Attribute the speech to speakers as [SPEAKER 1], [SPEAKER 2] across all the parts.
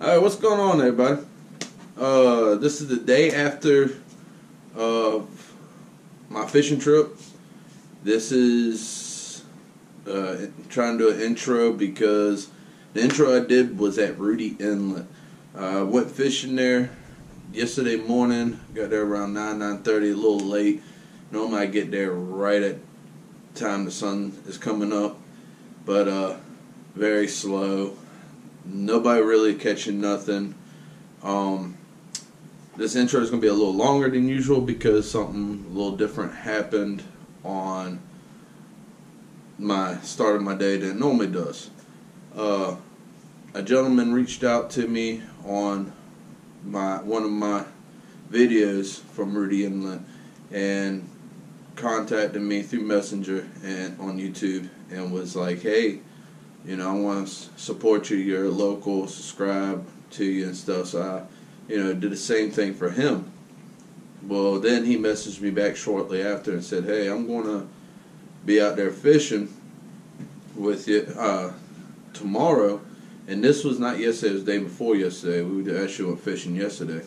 [SPEAKER 1] All right, what's going on, everybody? Uh, this is the day after uh, my fishing trip. This is uh, trying to do an intro because the intro I did was at Rudee Inlet. I uh, went fishing there yesterday morning. Got there around nine nine thirty, a little late. Normally I get there right at time the sun is coming up, but uh, very slow Nobody really catching nothing. Um, this intro is going to be a little longer than usual because something a little different happened on my start of my day than normally does. Uh, a gentleman reached out to me on my one of my videos from Rudee Inlet and contacted me through Messenger and on YouTube and was like, "Hey, you know, I want to support you. You're local, subscribe to you and stuff. So I, you know, did the same thing for him. Well, then he messaged me back shortly after and said, "Hey, I'm going to be out there fishing with you uh, tomorrow." And this was not yesterday; it was the day before yesterday. We actually went fishing yesterday,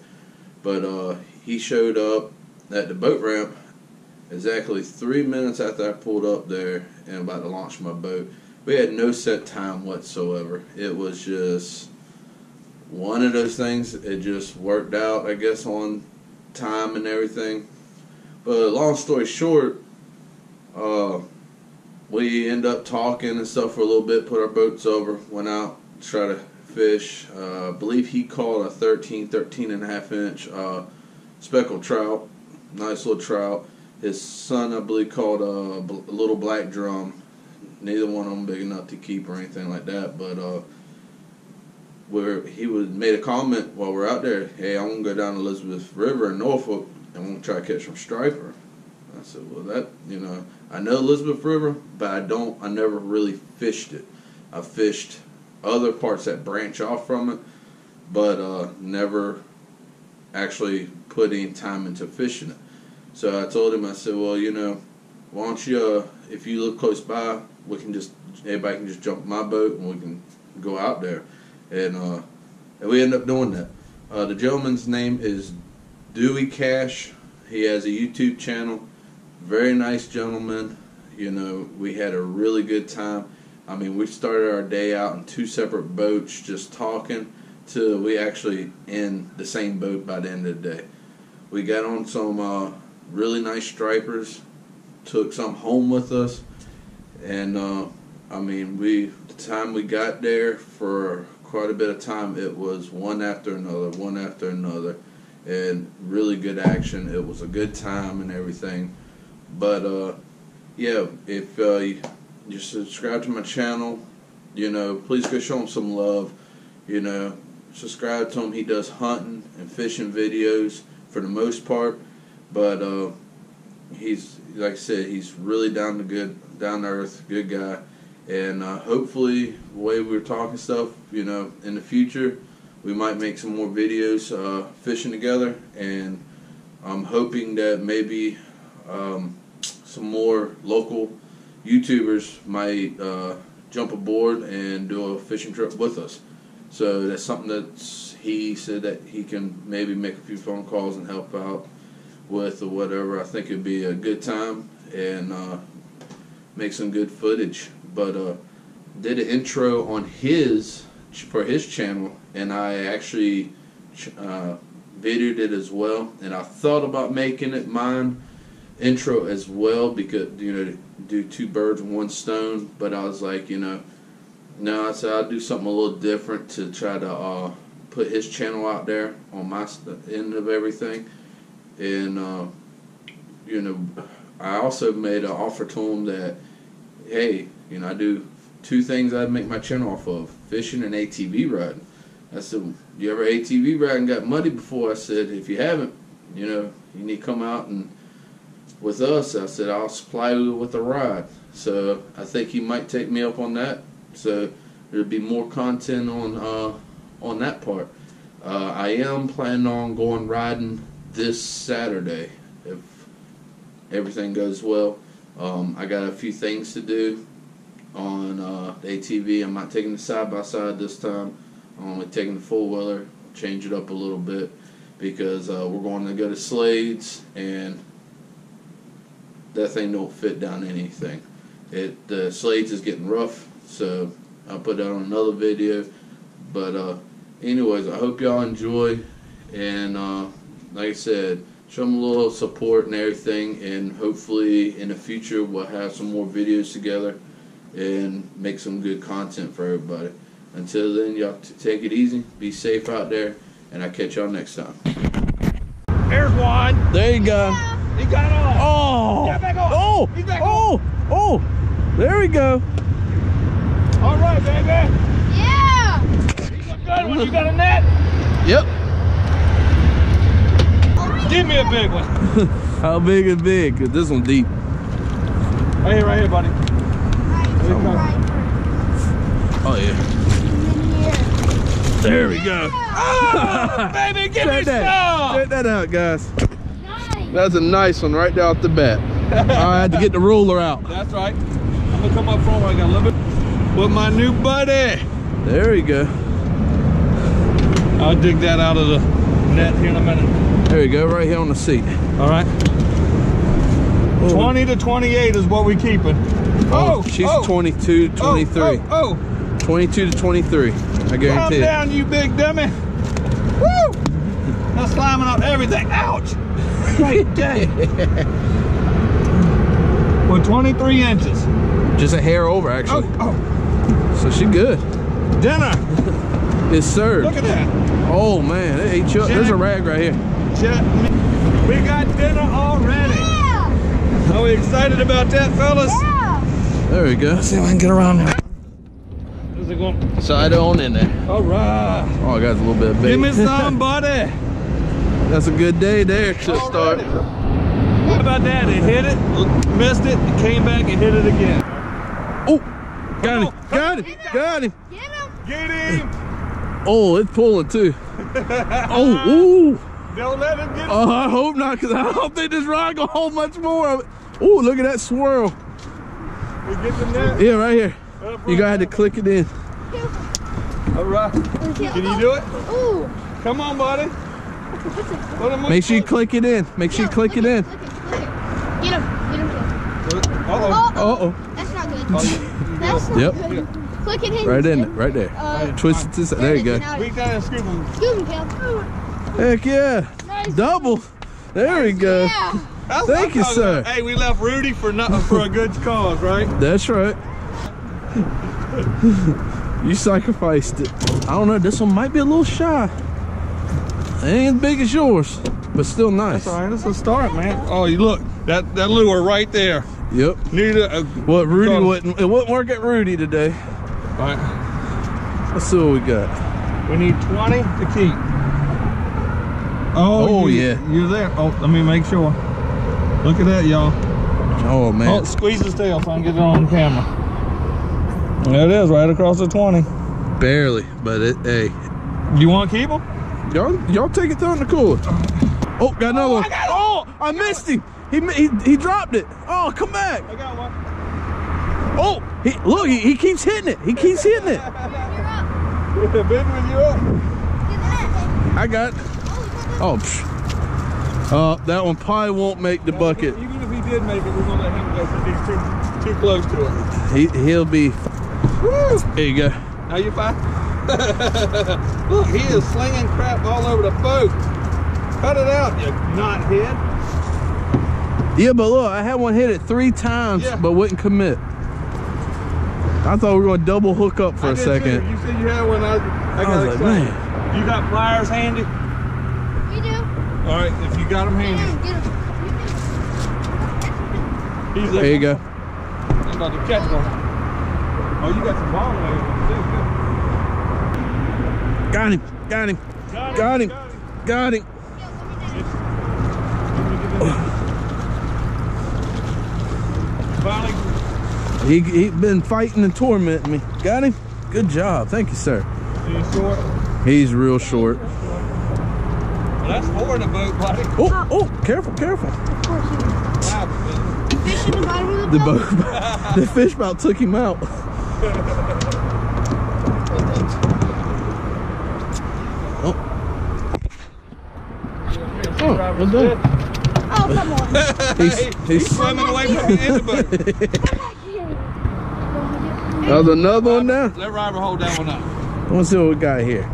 [SPEAKER 1] but uh, he showed up at the boat ramp exactly three minutes after I pulled up there and about to launch my boat we had no set time whatsoever. It was just one of those things. It just worked out, I guess, on time and everything. But long story short, uh, we end up talking and stuff for a little bit. Put our boats over. Went out to try to fish. Uh, I believe he caught a 13, 13 and a half inch uh, speckled trout. Nice little trout. His son, I believe, caught a, a little black drum neither one of them big enough to keep or anything like that. But uh, where he was made a comment while we're out there, hey, I'm gonna go down Elizabeth River in Norfolk and I'm gonna try to catch some striper. I said, well, that you know, I know Elizabeth River, but I don't. I never really fished it. I fished other parts that branch off from it, but uh, never actually put any time into fishing it. So I told him, I said, well, you know, why don't you, uh, if you live close by, we can just everybody can just jump my boat and we can go out there, and uh, and we end up doing that. Uh, the gentleman's name is Dewey Cash. He has a YouTube channel. Very nice gentleman. You know, we had a really good time. I mean, we started our day out in two separate boats, just talking, till we actually in the same boat by the end of the day. We got on some uh, really nice stripers, took some home with us, and uh, I mean, we the time we got there for quite a bit of time, it was one after another, one after another, and really good action. It was a good time and everything. But uh, yeah, if uh, you, subscribe to my channel, you know, please go show him some love. You know, subscribe to him. He does hunting and fishing videos for the most part, but uh, he's like I said, he's really down to good down to earth, good guy, and uh, hopefully, the way we are talking stuff, you know, in the future, we might make some more videos uh, fishing together, and I'm hoping that maybe um, some more local YouTubers might uh, jump aboard and do a fishing trip with us. So that's something that he said that he can maybe make a few phone calls and help out with or whatever. I think it'd be a good time and uh, make some good footage. But uh, did an intro on his for his channel, and I actually uh, videoed it as well. And I thought about making it mine intro as well because you know do two birds one stone. But I was like, you know, no, I said I'll do something a little different to try to uh, put his channel out there on my end of everything. And uh, you know, I also made an offer to him that hey, you know, I do two things I'd make my channel off of fishing and ATV riding. I said, You ever ATV riding got muddy before? I said, If you haven't, you know, you need to come out and with us. I said, I'll supply you with a ride. So I think he might take me up on that. So there'll be more content on uh, on that part. Uh, I am planning on going riding this Saturday if everything goes well. Um, I got a few things to do on uh, the ATV. I'm not taking the side by side this time. I'm only taking the full wheeler. change it up a little bit because uh, we're going to go to Slades and that thing don't fit down anything. It the Slades is getting rough, so I'll put that on another video. But uh, anyways, I hope y'all enjoy and uh, like I said, show them a little support and everything, and hopefully in the future we'll have some more videos together and make some good content for everybody. Until then, y'all take it easy, be safe out there, and I'll catch y'all next time.
[SPEAKER 2] There's one.
[SPEAKER 1] There you go.
[SPEAKER 2] He got on.
[SPEAKER 1] Oh!
[SPEAKER 2] Yeah, back on.
[SPEAKER 1] Oh!
[SPEAKER 2] He's back
[SPEAKER 1] oh! Oh! There we go.
[SPEAKER 2] All right, baby.
[SPEAKER 3] Yeah!
[SPEAKER 2] You look good when you got a net.
[SPEAKER 1] Yep.
[SPEAKER 2] Give me a big one.
[SPEAKER 1] How big is big? 'Cause this one's deep.
[SPEAKER 2] Right here, right here, buddy. There you go.
[SPEAKER 1] Oh yeah. There we go.
[SPEAKER 2] Oh, baby, give me
[SPEAKER 1] Check that.
[SPEAKER 2] some.
[SPEAKER 1] Check that out, guys.
[SPEAKER 3] Nice.
[SPEAKER 1] That's a nice one right there off the bat. I had to get the ruler out.
[SPEAKER 2] That's right. I'm gonna come up front. Where I got a little bit with my new buddy.
[SPEAKER 1] There we go.
[SPEAKER 2] I'll dig that out of the net here in a minute.
[SPEAKER 1] There we go, right here on the seat.
[SPEAKER 2] All right. 20 to 28 is what we keeping.
[SPEAKER 1] Oh,
[SPEAKER 2] Oh,
[SPEAKER 1] she's
[SPEAKER 2] oh,
[SPEAKER 1] 22, 23.
[SPEAKER 2] Oh, oh,
[SPEAKER 1] 22 to 23. I
[SPEAKER 2] oh. calm
[SPEAKER 1] guarantee it.
[SPEAKER 2] down, you big dummy. Woo! That's slamming up everything. Ouch! Great day. Well, 23 inches.
[SPEAKER 1] Just a hair over,
[SPEAKER 2] Oh,
[SPEAKER 1] actually.
[SPEAKER 2] oh,
[SPEAKER 1] So she good.
[SPEAKER 2] dinner.
[SPEAKER 1] is served.
[SPEAKER 2] Look at that.
[SPEAKER 1] Oh man, it ate you up. There's a rag right here.
[SPEAKER 2] Chutney. We got dinner already.
[SPEAKER 3] Yeah!
[SPEAKER 2] Are we excited about that, fellas?
[SPEAKER 3] Yeah!
[SPEAKER 1] There we go. See if I can get around there.
[SPEAKER 2] How's it going?
[SPEAKER 1] Side on in there.
[SPEAKER 2] All right.
[SPEAKER 1] Oh, I got a little bit of bait.
[SPEAKER 2] Give me some, buddy.
[SPEAKER 1] That's a good day there to start.
[SPEAKER 2] What about that? It hit it, missed it, it came back and hit it again.
[SPEAKER 1] Oh, got him, got him, got him.
[SPEAKER 3] Get him!
[SPEAKER 2] Get him!
[SPEAKER 1] Oh, it's pulling too. Oh, ooh.
[SPEAKER 2] Don't let him get
[SPEAKER 1] Oh, I hope not, because I don't think this rod gonna hold much more of it. Oh, look at that swirl.
[SPEAKER 2] We get the net.
[SPEAKER 1] Yeah, right here.
[SPEAKER 2] Up
[SPEAKER 1] You gotta have to click it in.
[SPEAKER 2] All right. Can you do it?
[SPEAKER 3] Ooh!
[SPEAKER 2] Come on, buddy. Put him on
[SPEAKER 1] Make sure you click it in. Make sure you click it in.
[SPEAKER 3] Click it, click it. Get him! Get him!
[SPEAKER 2] foot. Uh-oh.
[SPEAKER 3] Oh!
[SPEAKER 1] Uh-oh.
[SPEAKER 3] That's not good.
[SPEAKER 2] Oh, you-
[SPEAKER 3] That's not
[SPEAKER 1] Yep.
[SPEAKER 3] good. Click it in.
[SPEAKER 1] Right in it,
[SPEAKER 3] Skip.
[SPEAKER 1] right there.
[SPEAKER 3] Uh,
[SPEAKER 1] Twist it to the side. There you go.
[SPEAKER 3] Now-
[SPEAKER 2] Reach down and scoop him.
[SPEAKER 3] Scoop him, Cal.
[SPEAKER 1] Heck yeah.
[SPEAKER 3] Nice.
[SPEAKER 1] Double. There we go.
[SPEAKER 3] Yeah!
[SPEAKER 1] Thank you, sir.
[SPEAKER 2] about. Hey, we left Rudee for nothing for a good cause, right?
[SPEAKER 1] That's right. you sacrificed it. I don't know. This one might be a little shy. It ain't as big as yours, but still nice.
[SPEAKER 2] That's all right. It's a start, man. Oh, you look that that lure right there.
[SPEAKER 1] Yep.
[SPEAKER 2] Need a, a
[SPEAKER 1] What Rudee
[SPEAKER 2] Go.
[SPEAKER 1] wouldn't. It wouldn't work at Rudee today.
[SPEAKER 2] all right.
[SPEAKER 1] Let's see what we got.
[SPEAKER 2] We need 20 to keep. Oh,
[SPEAKER 1] Oh,
[SPEAKER 2] you-
[SPEAKER 1] yeah.
[SPEAKER 2] You're there. Oh, let me make sure. Look at that, y'all.
[SPEAKER 1] Oh man.
[SPEAKER 2] Oh, squeeze his tail so I can get it on camera. There it is, right across the 20.
[SPEAKER 1] Barely, but it. Hey,
[SPEAKER 2] You want to keep him?
[SPEAKER 1] y'all, y'all take it down the cooler. Oh, got another oh, one.
[SPEAKER 2] I got.
[SPEAKER 1] Oh, I missed him. He, he he dropped it. Oh, come back.
[SPEAKER 2] I got one.
[SPEAKER 1] Oh, he look. He, he keeps hitting it. He keeps hitting it.
[SPEAKER 3] You're up.
[SPEAKER 2] Been with you up.
[SPEAKER 3] Get the net.
[SPEAKER 1] I got. Oh, psh. Uh, that one probably won't make the bucket.
[SPEAKER 2] Even if he did make it, we're going to let him go because he's too, too close to it.
[SPEAKER 1] He he'll be.
[SPEAKER 2] Woo!
[SPEAKER 1] There you go.
[SPEAKER 2] Now you fine? Look, he is slinging crap all over the boat. Cut it out, you knothead.
[SPEAKER 1] Yeah, but look, I had one hit it three times,
[SPEAKER 2] Yeah.
[SPEAKER 1] but wouldn't commit. I thought we were going to double hook up for
[SPEAKER 2] I
[SPEAKER 1] a second.
[SPEAKER 2] Too. You said you had one. I, I
[SPEAKER 1] I
[SPEAKER 2] got
[SPEAKER 1] was like,
[SPEAKER 2] excited.
[SPEAKER 1] man.
[SPEAKER 2] You got pliers handy?
[SPEAKER 3] We do.
[SPEAKER 2] All right, if you got them handy.
[SPEAKER 3] him.
[SPEAKER 2] He's
[SPEAKER 1] There you go.
[SPEAKER 2] I'm about to catch one. Oh, you got some ball layers too.
[SPEAKER 1] Got him. Got him.
[SPEAKER 2] Good.
[SPEAKER 1] Got him. Got him.
[SPEAKER 2] Finally,
[SPEAKER 1] He he been fighting and tormenting me. Got him. Good job. Thank you, sir.
[SPEAKER 2] he's short.
[SPEAKER 1] He's real short.
[SPEAKER 2] That's four in a boat, buddy.
[SPEAKER 1] Oh, oh, careful, careful.
[SPEAKER 3] Of course you
[SPEAKER 2] wow.
[SPEAKER 3] The fish in the bottom of
[SPEAKER 1] the,
[SPEAKER 3] the boat.
[SPEAKER 1] the fish about took him out.
[SPEAKER 2] oh.
[SPEAKER 1] Oh, well
[SPEAKER 2] done.
[SPEAKER 3] Oh, come on.
[SPEAKER 1] he's, he's,
[SPEAKER 2] he's swimming away from the end of the boat.
[SPEAKER 1] There's another one now.
[SPEAKER 2] Let Robert hold that one up.
[SPEAKER 1] Let's see what we got here.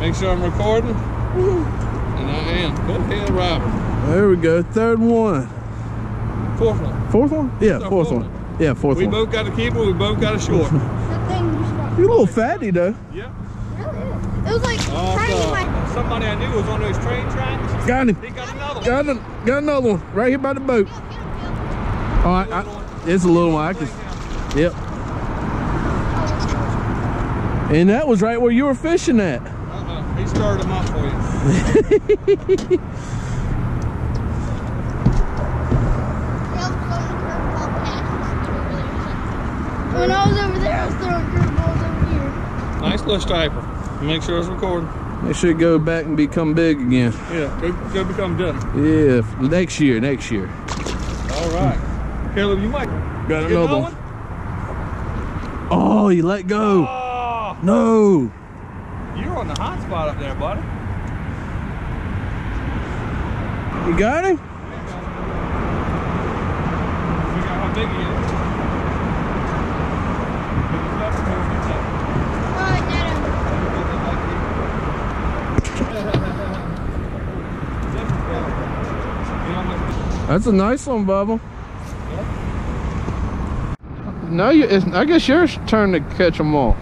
[SPEAKER 2] Make sure I'm recording. And I am. Go Robert.
[SPEAKER 1] There we go. Third one.
[SPEAKER 2] Fourth one.
[SPEAKER 1] Fourth one? Yeah, fourth
[SPEAKER 2] fourth
[SPEAKER 1] one. Yeah, fourth
[SPEAKER 2] We
[SPEAKER 1] one.
[SPEAKER 2] We both got a keeper. We both got a short.
[SPEAKER 3] That thing was rough.
[SPEAKER 1] You're a little fatty though.
[SPEAKER 2] yep.
[SPEAKER 3] It was like
[SPEAKER 2] Oh,
[SPEAKER 3] tiny
[SPEAKER 2] so
[SPEAKER 3] like
[SPEAKER 2] somebody I knew was on those train tracks.
[SPEAKER 1] Got him.
[SPEAKER 2] He got another one.
[SPEAKER 1] Got, a, got another one right here by the boat. All right, I, it's a little one. I can, yep. And that was right where you were fishing at.
[SPEAKER 2] He started them up for you.
[SPEAKER 3] When I was over there, I was throwing curveballs over here.
[SPEAKER 2] Nice little striper. Make sure it's recording.
[SPEAKER 1] They should go back and become big again.
[SPEAKER 2] Yeah, go, go become dinner.
[SPEAKER 1] Yeah, next year, next year.
[SPEAKER 2] All right. Caleb, you might
[SPEAKER 1] Got
[SPEAKER 2] get
[SPEAKER 1] another one. Oh, you let go.
[SPEAKER 2] Oh,
[SPEAKER 1] No.
[SPEAKER 2] You're on the hot spot up there, buddy.
[SPEAKER 1] You got him?
[SPEAKER 2] Figure out how big he is.
[SPEAKER 1] That's a nice one, Bubba. Now you, it's, I guess your turn to catch them all.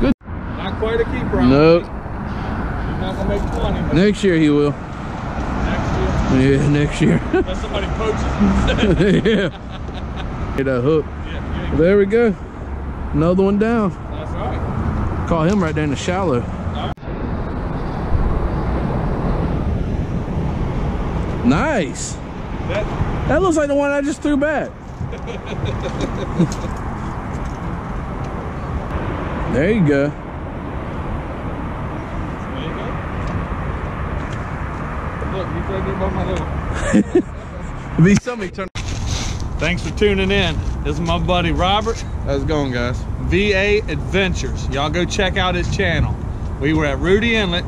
[SPEAKER 1] Good.
[SPEAKER 2] Not quite a keeper.
[SPEAKER 1] Nope.
[SPEAKER 2] He's not gonna make 20
[SPEAKER 1] Next year he will.
[SPEAKER 2] next year.
[SPEAKER 1] Yeah, next year.
[SPEAKER 2] Unless somebody poaches him.
[SPEAKER 1] yeah. Get a hook.
[SPEAKER 2] yeah,
[SPEAKER 1] There we go. Another one down.
[SPEAKER 2] that's right.
[SPEAKER 1] Caught him right there in the shallow. Nice.
[SPEAKER 2] That,
[SPEAKER 1] That looks like the one I just threw back. there you go.
[SPEAKER 2] there you go. Look, you tried to above my hook.
[SPEAKER 1] Be somebody turn.
[SPEAKER 2] Thanks for tuning in. This is my buddy Robert,
[SPEAKER 4] How's it going, guys?
[SPEAKER 2] VA Adventures. Y'all go check out his channel. We were at Rudee Inlet.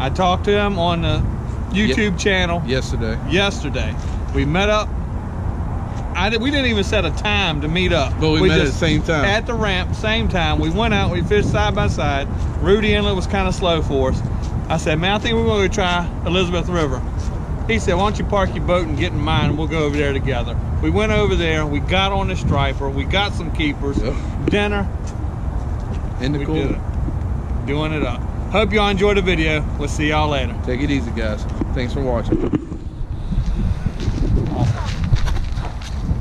[SPEAKER 2] I talked to him on the YouTube channel
[SPEAKER 4] Yesterday.
[SPEAKER 2] yesterday. We met up. I did, we didn't even set a time to meet up.
[SPEAKER 4] But we met at the same time.
[SPEAKER 2] At the ramp, same time. We went out, we fished side by side. Rudee Inlet was kind of slow for us. I said, man, I think we're going to try Elizabeth River. He said, why don't you park your boat and get in mine and we'll go over there together. We went over there, we got on the striper, we got some keepers,
[SPEAKER 4] Yep.
[SPEAKER 2] dinner,
[SPEAKER 4] In the
[SPEAKER 2] we
[SPEAKER 4] cool.
[SPEAKER 2] did it. Doing it up. Hope y'all enjoyed the video. We'll see y'all later.
[SPEAKER 4] Take it easy, guys. Thanks for watching.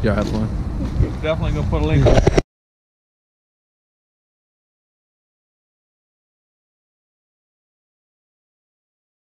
[SPEAKER 1] Y'all have fun.
[SPEAKER 2] Definitely gonna put a link.